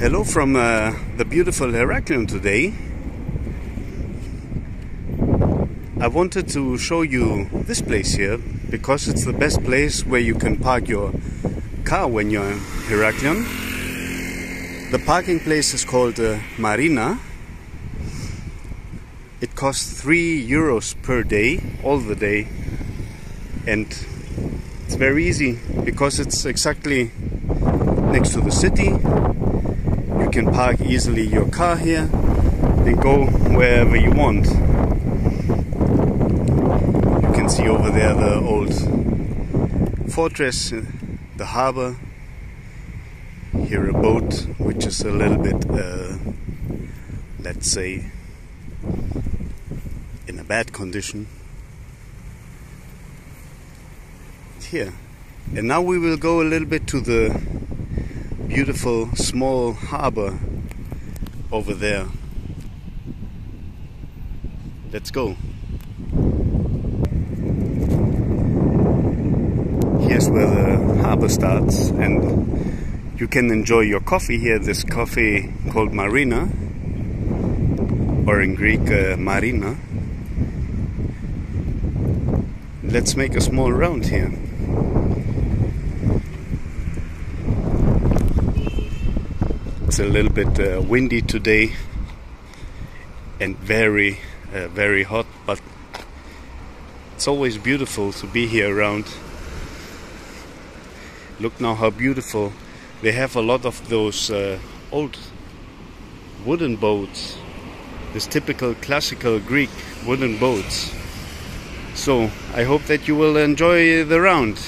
Hello from uh, the beautiful Heraklion today. I wanted to show you this place here because it's the best place where you can park your car when you're in Heraklion. The parking place is called uh, Marina. It costs 3 euros per day, all the day, and it's very easy because it's exactly next to the city you can park easily your car here and go wherever you want. You can see over there the old fortress, the harbor. Here a boat which is a little bit, uh, let's say, in a bad condition. Here. And now we will go a little bit to the beautiful small harbor over there. Let's go. Here's where the harbor starts and you can enjoy your coffee here. This coffee called Marina or in Greek uh, Marina. Let's make a small round here. A little bit uh, windy today and very, uh, very hot, but it's always beautiful to be here around. Look now how beautiful. They have a lot of those uh, old wooden boats, this typical classical Greek wooden boats. So I hope that you will enjoy the round.